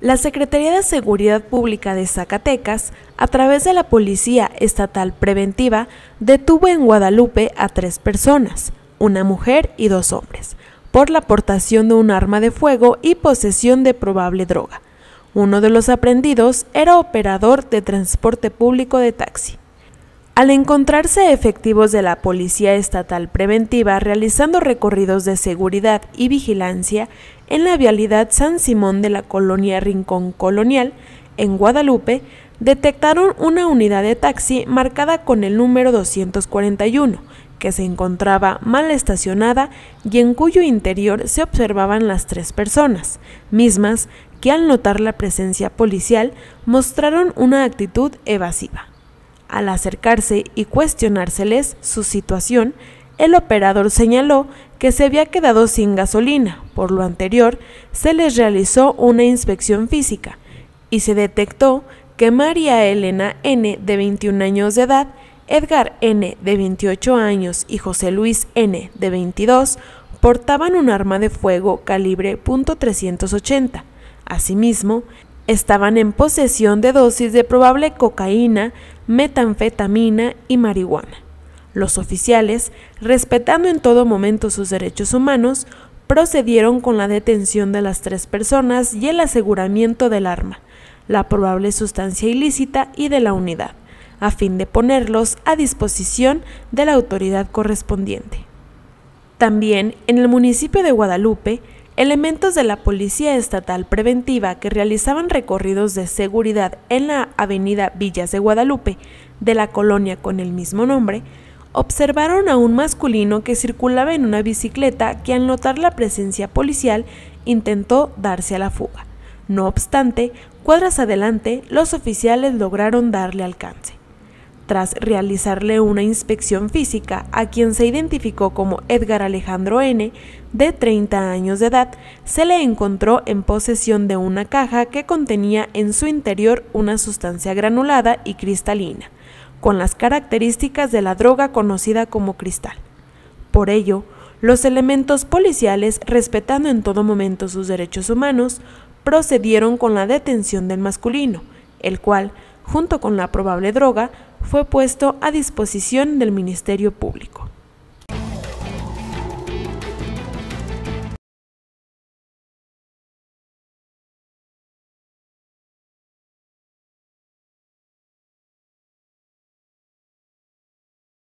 La Secretaría de Seguridad Pública de Zacatecas, a través de la Policía Estatal Preventiva, detuvo en Guadalupe a tres personas, una mujer y dos hombres, por la aportación de un arma de fuego y posesión de probable droga. Uno de los aprendidos era operador de transporte público de taxi. Al encontrarse efectivos de la Policía Estatal Preventiva realizando recorridos de seguridad y vigilancia en la vialidad San Simón de la colonia Rincón Colonial, en Guadalupe, detectaron una unidad de taxi marcada con el número 241, que se encontraba mal estacionada y en cuyo interior se observaban las tres personas, mismas que al notar la presencia policial mostraron una actitud evasiva. Al acercarse y cuestionárseles su situación, el operador señaló que se había quedado sin gasolina. Por lo anterior, se les realizó una inspección física y se detectó que María Elena N., de 21 años de edad, Edgar N., de 28 años y José Luis N., de 22, portaban un arma de fuego calibre .380. Asimismo, estaban en posesión de dosis de probable cocaína, metanfetamina y marihuana. Los oficiales, respetando en todo momento sus derechos humanos, procedieron con la detención de las tres personas y el aseguramiento del arma, la probable sustancia ilícita y de la unidad, a fin de ponerlos a disposición de la autoridad correspondiente. También en el municipio de Guadalupe, Elementos de la Policía Estatal Preventiva que realizaban recorridos de seguridad en la avenida Villas de Guadalupe de la colonia con el mismo nombre, observaron a un masculino que circulaba en una bicicleta que al notar la presencia policial intentó darse a la fuga. No obstante, cuadras adelante, los oficiales lograron darle alcance tras realizarle una inspección física a quien se identificó como Edgar Alejandro N., de 30 años de edad, se le encontró en posesión de una caja que contenía en su interior una sustancia granulada y cristalina, con las características de la droga conocida como cristal. Por ello, los elementos policiales, respetando en todo momento sus derechos humanos, procedieron con la detención del masculino, el cual, junto con la probable droga, fue puesto a disposición del Ministerio Público.